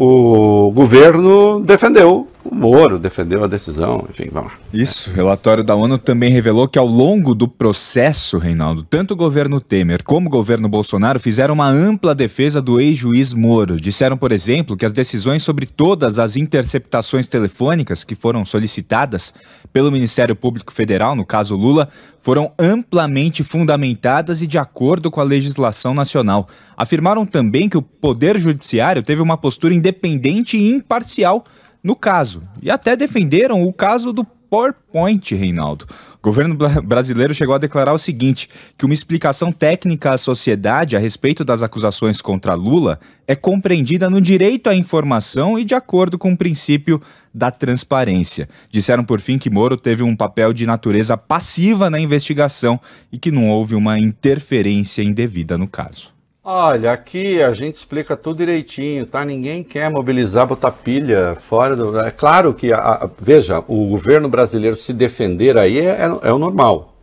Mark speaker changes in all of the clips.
Speaker 1: o governo defendeu o Moro, defendeu a decisão, enfim, vamos lá.
Speaker 2: Isso, o relatório da ONU também revelou que ao longo do processo, Reinaldo, tanto o governo Temer como o governo Bolsonaro fizeram uma ampla defesa do ex-juiz Moro. Disseram, por exemplo, que as decisões sobre todas as interceptações telefônicas que foram solicitadas pelo Ministério Público Federal, no caso Lula, foram amplamente fundamentadas e de acordo com a legislação nacional. Afirmaram também que o Poder Judiciário teve uma postura independente e imparcial no caso. E até defenderam o caso do PowerPoint, Reinaldo. O governo brasileiro chegou a declarar o seguinte: que uma explicação técnica à sociedade a respeito das acusações contra Lula é compreendida no direito à informação e de acordo com o princípio da transparência. Disseram por fim que Moro teve um papel de natureza passiva na investigação e que não houve uma interferência indevida no caso.
Speaker 1: Olha, aqui a gente explica tudo direitinho, tá? Ninguém quer mobilizar, botar pilha fora do. É claro que, a, a, veja, o governo brasileiro se defender aí é, é, é, o normal.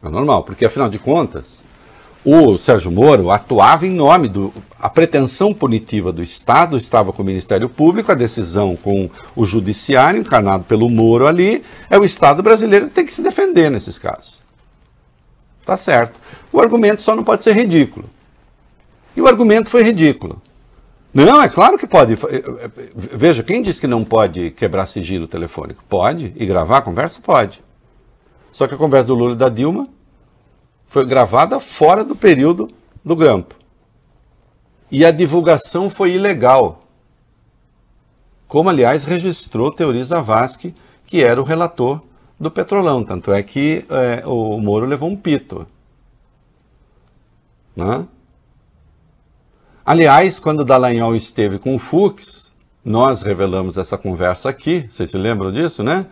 Speaker 1: É normal, porque afinal de contas, o Sérgio Moro atuava em nome do. A pretensão punitiva do Estado estava com o Ministério Público, a decisão com o Judiciário, encarnado pelo Moro ali. É o Estado brasileiro que tem que se defender nesses casos. Tá certo. O argumento só não pode ser ridículo. E o argumento foi ridículo. Não, é claro que pode. Veja, quem disse que não pode quebrar sigilo telefônico? Pode. E gravar a conversa? Pode. Só que a conversa do Lula e da Dilma foi gravada fora do período do grampo. E a divulgação foi ilegal. Como, aliás, registrou Teori Zavascki, que era o relator do Petrolão. Tanto é que é, o Moro levou um pito. Né? Aliás, quando o Dallagnol esteve com o Fux, nós revelamos essa conversa aqui, vocês se lembram disso, né?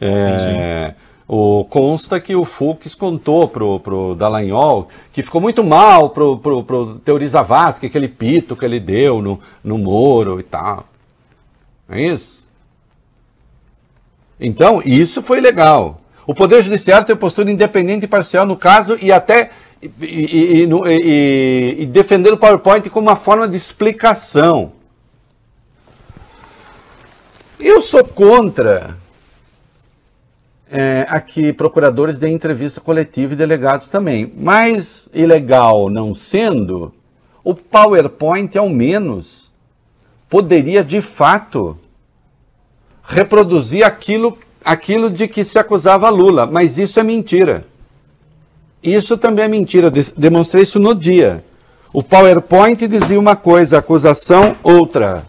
Speaker 1: É, sim, sim. O, consta que o Fux contou pro, pro Dallagnol que ficou muito mal pro, pro, pro Teori Zavascki, aquele pito que ele deu no, no Moro e tal. É isso? Então, isso foi legal. O Poder Judiciário tem postura independente e parcial no caso e até e, e, e, e, defender o PowerPoint como uma forma de explicação. Eu sou contra é, aqui procuradores deem entrevista coletiva e delegados também. Mas, ilegal não sendo, o PowerPoint, ao menos, poderia de fato reproduzir aquilo, aquilo de que se acusava Lula, mas isso é mentira. Isso também é mentira, demonstrei isso no dia. O PowerPoint dizia uma coisa, acusação outra.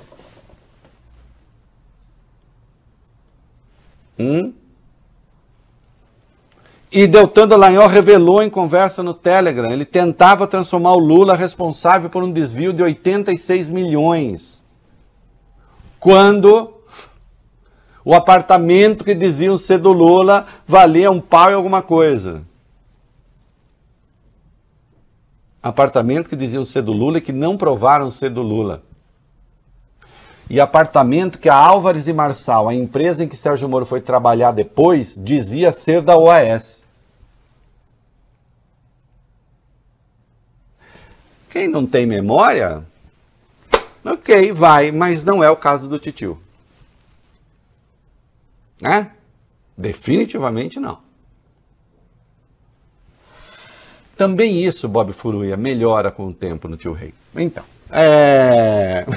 Speaker 1: Hum? E Deltan Dallagnol revelou em conversa no Telegram, ele tentava transformar o Lula responsável por um desvio de 86 milhões. Quando o apartamento que diziam ser do Lula valia um pau e alguma coisa. Apartamento que diziam ser do Lula e que não provaram ser do Lula. E apartamento que a Álvares e Marçal, a empresa em que Sérgio Moro foi trabalhar depois, dizia ser da OAS. Quem não tem memória, ok, vai, mas não é o caso do titio. Né? Definitivamente não. Também isso, Bob Furuia, melhora com o tempo no tio Rei. Então, é...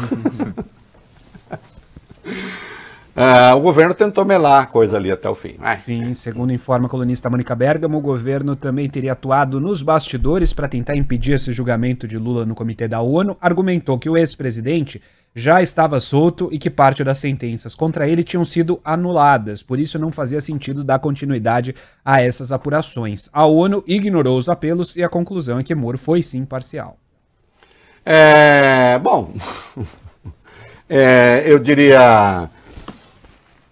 Speaker 1: é... o governo tentou melar a coisa ali até o fim.
Speaker 3: Sim, segundo informa a colunista Mônica Bergamo, o governo também teria atuado nos bastidores para tentar impedir esse julgamento de Lula no comitê da ONU. Argumentou que o ex-presidente já estava solto e que parte das sentenças contra ele tinham sido anuladas, por isso não fazia sentido dar continuidade a essas apurações. A ONU ignorou os apelos e a conclusão é que Moro foi sim parcial.
Speaker 1: É, bom, é, eu diria.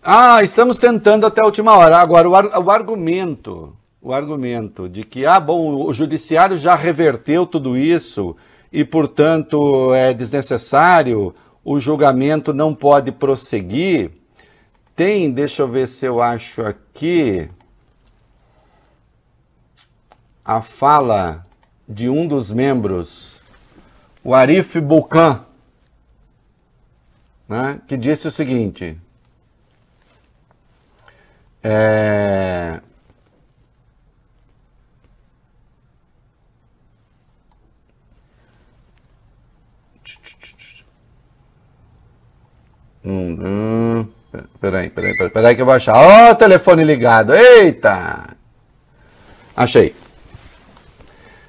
Speaker 1: Ah, estamos tentando até a última hora. Agora, o, o argumento, o argumento de que, ah, bom, o judiciário já reverteu tudo isso e, portanto, é desnecessário o julgamento não pode prosseguir. Tem, deixa eu ver se eu acho aqui, a fala de um dos membros, o Arif Bulkan, né, que disse o seguinte. É, Hum, hum, peraí, peraí, peraí, peraí que eu vou achar. Ó, oh, telefone ligado. Eita! Achei.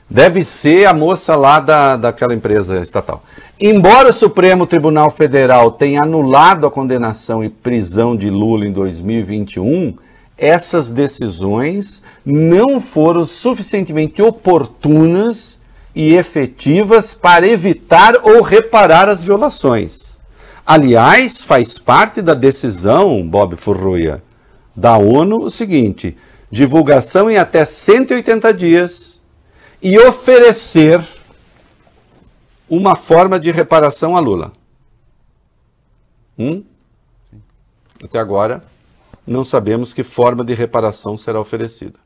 Speaker 1: Deve ser a moça lá da, daquela empresa estatal. Embora o Supremo Tribunal Federal tenha anulado a condenação e prisão de Lula em 2021, essas decisões não foram suficientemente oportunas e efetivas para evitar ou reparar as violações. Aliás, faz parte da decisão, Bob Furruia, da ONU o seguinte: divulgação em até 180 dias e oferecer uma forma de reparação a Lula. Hum? Até agora, não sabemos que forma de reparação será oferecida.